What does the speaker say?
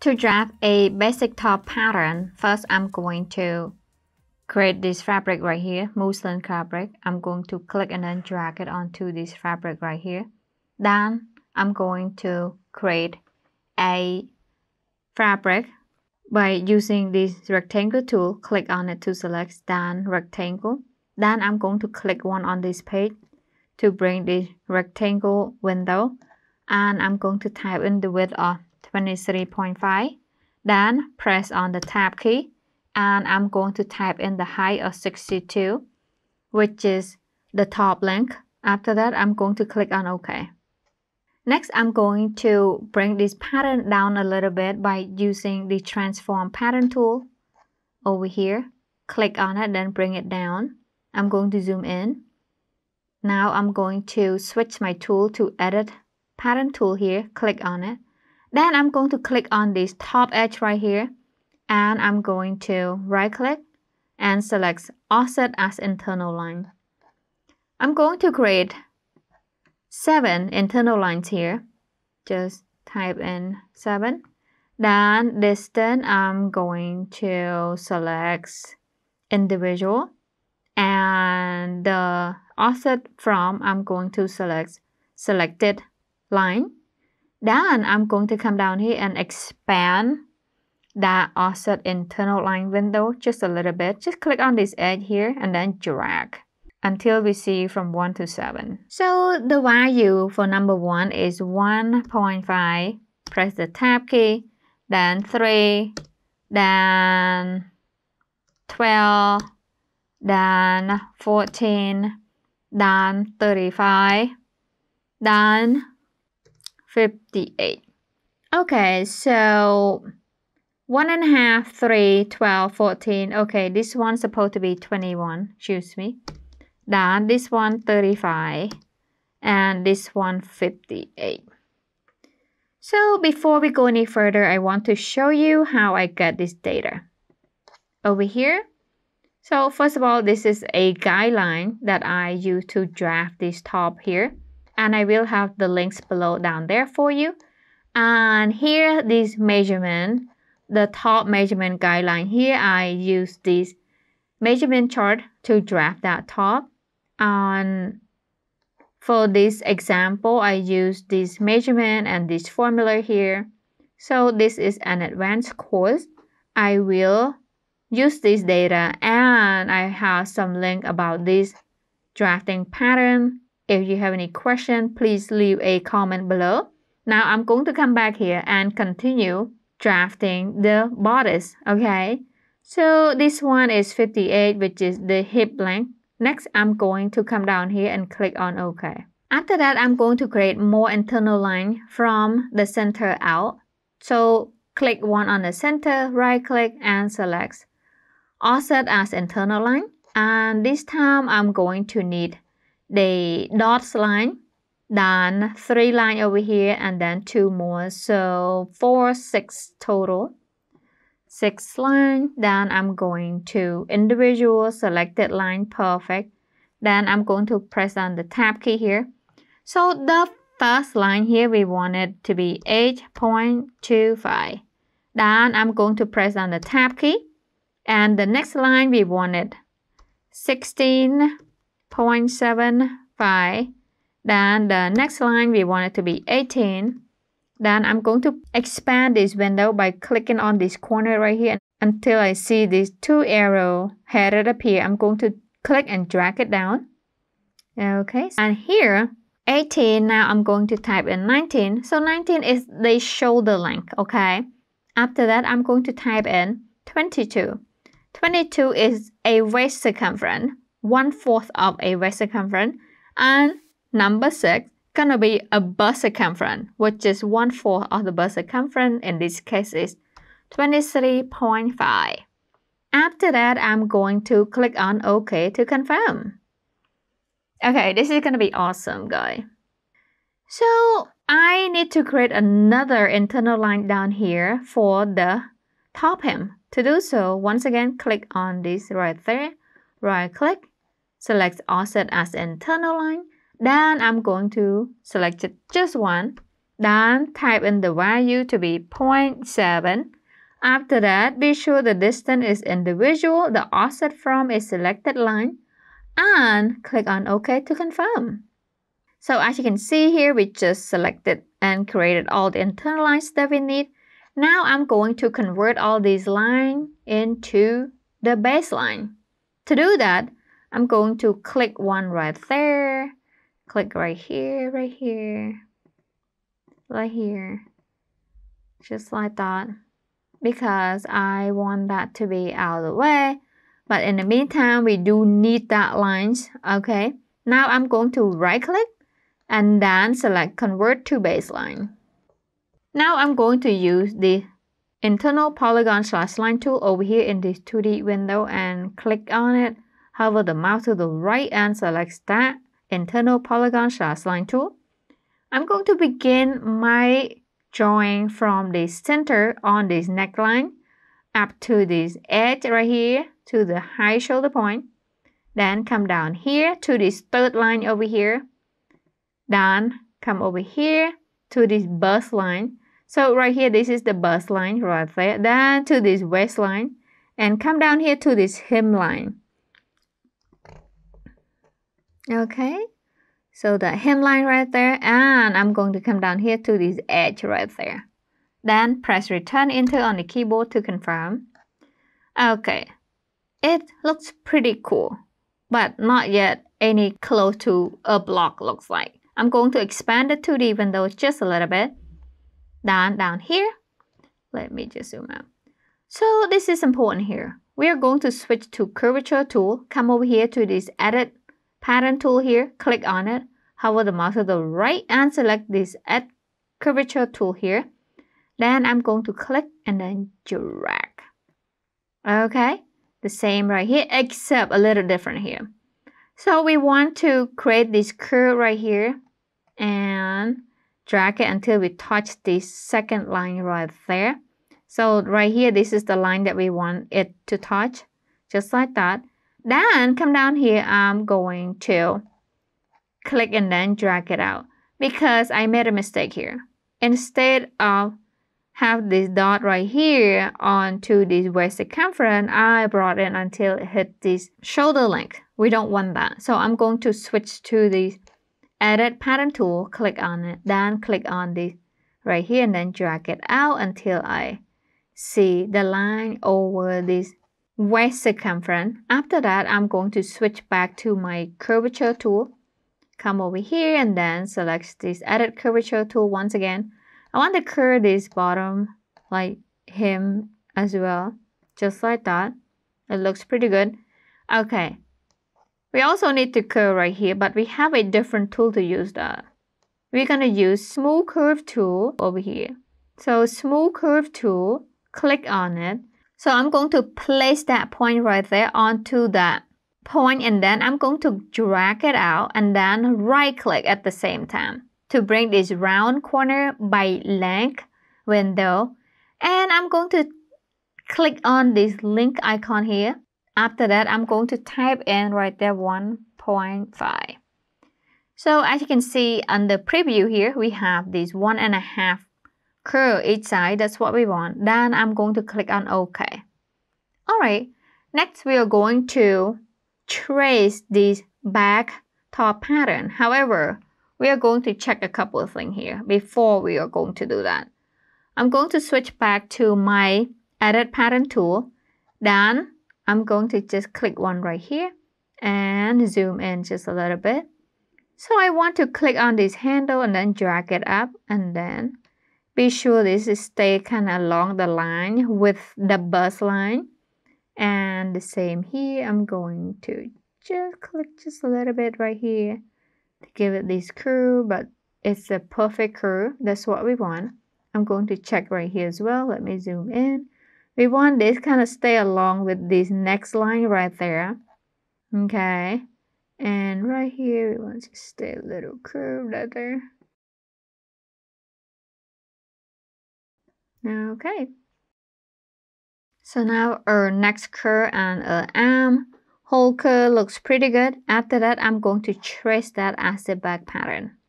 To draft a basic top pattern, first I'm going to create this fabric right here, muslin fabric. I'm going to click and then drag it onto this fabric right here. Then I'm going to create a fabric by using this rectangle tool. Click on it to select then rectangle. Then I'm going to click one on this page to bring the rectangle window and I'm going to type in the width of 23.5 then press on the tab key and I'm going to type in the height of 62 which is the top length. After that I'm going to click on OK. Next I'm going to bring this pattern down a little bit by using the transform pattern tool over here. Click on it then bring it down. I'm going to zoom in. Now I'm going to switch my tool to edit pattern tool here. Click on it then I'm going to click on this top edge right here and I'm going to right click and select offset as internal line. I'm going to create seven internal lines here. Just type in seven. Then distance I'm going to select individual and the offset from I'm going to select selected line then I'm going to come down here and expand that offset internal line window just a little bit. Just click on this edge here and then drag until we see from 1 to 7. So the value for number 1 is 1.5. Press the tab key, then 3, then 12, then 14, then 35, then 58. Okay, so 1 and a half, 3, 12, 14. Okay, this one's supposed to be 21, excuse me. Then this one 35 and this one 58. So before we go any further, I want to show you how I get this data. Over here, so first of all, this is a guideline that I use to draft this top here and I will have the links below down there for you. And here, this measurement, the top measurement guideline. Here, I use this measurement chart to draft that top. And for this example, I use this measurement and this formula here. So this is an advanced course. I will use this data and I have some link about this drafting pattern if you have any question, please leave a comment below. Now I'm going to come back here and continue drafting the bodice, okay? So this one is 58, which is the hip length. Next, I'm going to come down here and click on OK. After that, I'm going to create more internal line from the center out. So click one on the center, right click and select offset as internal line. And this time I'm going to need the dots line then three line over here and then two more. So four six total. Six line then I'm going to individual selected line perfect. Then I'm going to press on the tab key here. So the first line here we want it to be 8.25 then I'm going to press on the tab key. And the next line we want it 16 0.75 then the next line we want it to be 18 then I'm going to expand this window by clicking on this corner right here. Until I see these two arrow headed up here I'm going to click and drag it down. Okay and here 18 now I'm going to type in 19 so 19 is the shoulder length okay? After that I'm going to type in 22 22 is a waist circumference one fourth of a waist circumference, and number six gonna be a bust circumference, which is one fourth of the bust circumference. In this case, is 23.5. After that, I'm going to click on OK to confirm. Okay, this is gonna be awesome, guys. So I need to create another internal line down here for the top hem. To do so, once again, click on this right there, right click, select offset as internal line. Then I'm going to select just one. Then type in the value to be 0.7. After that, be sure the distance is individual, the offset from a selected line, and click on OK to confirm. So as you can see here, we just selected and created all the internal lines that we need. Now I'm going to convert all these lines into the baseline. To do that, I'm going to click one right there, click right here, right here, right here, just like that, because I want that to be out of the way. But in the meantime, we do need that lines, okay? Now I'm going to right click and then select convert to baseline. Now I'm going to use the internal polygon slash line tool over here in this 2D window and click on it. Hover the mouse to the right and select that internal polygon slash line tool. I'm going to begin my drawing from the center on this neckline up to this edge right here to the high shoulder point. Then come down here to this third line over here then come over here to this bust line. So right here, this is the bust line right there. Then to this waistline and come down here to this hem line. Okay, so the hemline right there and I'm going to come down here to this edge right there. Then press return enter on the keyboard to confirm. Okay, it looks pretty cool, but not yet any close to a block looks like. I'm going to expand the 2D window just a little bit. Down, down here. Let me just zoom out. So this is important here. We are going to switch to curvature tool. Come over here to this edit pattern tool here. Click on it. Hover the mouse to the right and select this edit curvature tool here. Then I'm going to click and then drag. Okay, the same right here except a little different here. So we want to create this curve right here and drag it until we touch this second line right there. So right here, this is the line that we want it to touch, just like that. Then come down here, I'm going to click and then drag it out because I made a mistake here. Instead of have this dot right here onto this waist circumference, I brought it until it hit this shoulder length. We don't want that. So I'm going to switch to the edit pattern tool, click on it, then click on this right here and then drag it out until I see the line over this waist circumference. After that, I'm going to switch back to my curvature tool. Come over here and then select this edit curvature tool once again. I want to curve this bottom like him as well, just like that. It looks pretty good. Okay, we also need to curve right here, but we have a different tool to use that. We're going to use smooth curve tool over here. So smooth curve tool, click on it. So I'm going to place that point right there onto that point and then I'm going to drag it out and then right click at the same time to bring this round corner by length window. And I'm going to click on this link icon here after that, I'm going to type in right there 1.5. So as you can see on the preview here, we have this one and a half curve each side. That's what we want. Then I'm going to click on OK. Alright, next we are going to trace this back top pattern. However, we are going to check a couple of things here before we are going to do that. I'm going to switch back to my edit pattern tool. Then I'm going to just click one right here and zoom in just a little bit. So I want to click on this handle and then drag it up and then sure this is stay kind of along the line with the bust line. And the same here, I'm going to just click just a little bit right here to give it this curve, but it's a perfect curve. That's what we want. I'm going to check right here as well. Let me zoom in we want this kind of stay along with this neckline right there. Okay. And right here, we want to stay a little curved right there. Okay. So now our neck curve and our arm whole curve looks pretty good. After that, I'm going to trace that as a back pattern.